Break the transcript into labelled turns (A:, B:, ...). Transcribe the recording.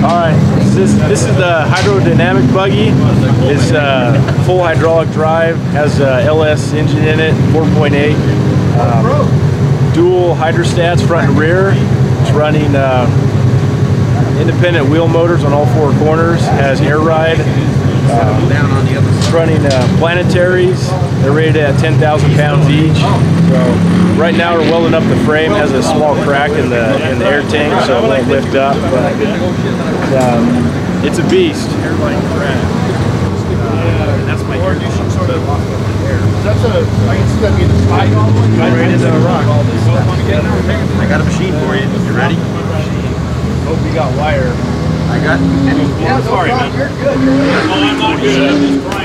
A: All right, this, this is the hydrodynamic buggy. It's uh, full hydraulic drive, has a LS engine in it, 4.8. Um, dual hydrostats front and rear. It's running uh, independent wheel motors on all four corners. Has air ride.
B: other
A: It's running uh, planetaries. They're rated at 10,000 pounds each. So right now we're welding up the frame. Has a small crack in the in the air tank, so it won't lift up. But um, it's a beast.
B: That's my
C: Or you sort of That's a, I can see that being a tight.
B: Right into a rock. I got a machine for you. You ready?
A: Hope you got wire.
B: I got.
C: Yeah, sorry, man. You're good. You're good.
D: Well, I'm not good.